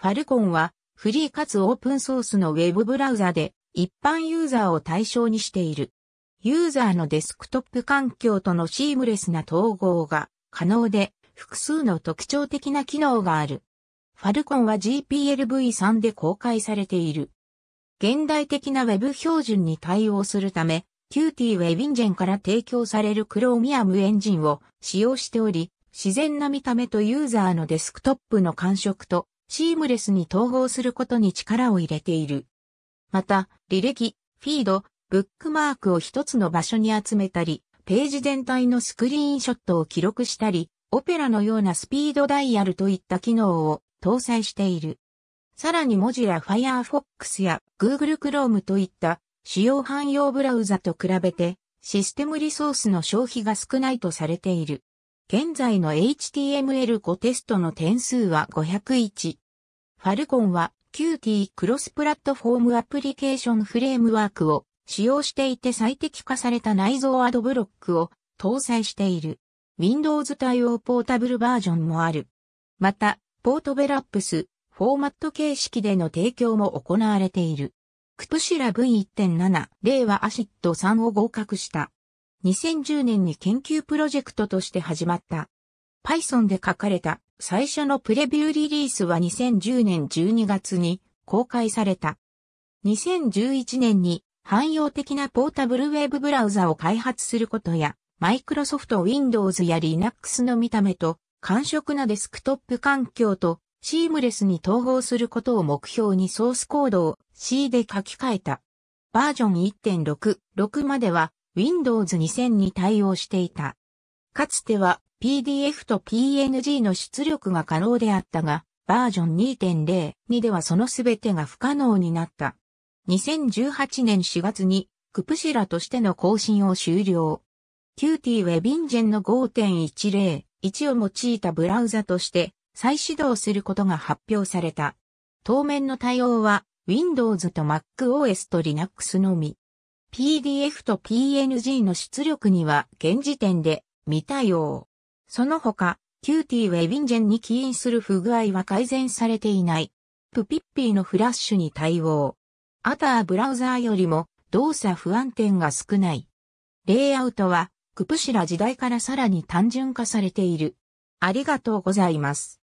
ファルコンはフリーかつオープンソースのウェブブラウザで一般ユーザーを対象にしている。ユーザーのデスクトップ環境とのシームレスな統合が可能で複数の特徴的な機能がある。ファルコンは GPLv3 で公開されている。現代的な Web 標準に対応するため、Qt WebInGen から提供される Chromium エンジンを使用しており、自然な見た目とユーザーのデスクトップの感触とシームレスに統合することに力を入れている。また、履歴、フィード、ブックマークを一つの場所に集めたり、ページ全体のスクリーンショットを記録したり、オペラのようなスピードダイヤルといった機能を搭載している。さらに文字や Firefox や Google Chrome といった主要汎用ブラウザと比べてシステムリソースの消費が少ないとされている。現在の HTML5 テストの点数は501。ファルコンは Qt クロスプラットフォームアプリケーションフレームワークを使用していて最適化された内蔵アドブロックを搭載している。Windows 対応ポータブルバージョンもある。また、 PortableApps フォーマット形式での提供も行われている。クプシラ V1.7 令和アシッド3を合格した。2010年に研究プロジェクトとして始まった。Python で書かれた最初のプレビューリリースは2010年12月に公開された。2011年に汎用的なポータブルウェブブラウザを開発することや、マイクロソフト Windows や Linux の見た目と感触なデスクトップ環境とシームレスに統合することを目標にソースコードを C で書き換えた。バージョン1.6、6までは Windows 2000に対応していた。かつては PDF と PNG の出力が可能であったが、バージョン2.02ではそのすべてが不可能になった。2018年4月にクプシラとしての更新を終了。Qt WebInGen の5.10、1を用いたブラウザとして再始動することが発表された。当面の対応は Windows と MacOS と Linux のみ。PDF と PNG の出力には現時点で未対応。その他、Qt WebInGen に起因する不具合は改善されていない。プピッピーのフラッシュに対応。アターブラウザーよりも動作不安定が少ない。レイアウトはクプシラ時代からさらに単純化されている。ありがとうございます。